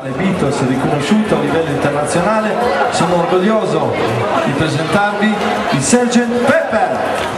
Le Beatles riconosciuto a livello internazionale, sono orgoglioso di presentarvi il Sgt. Pepper.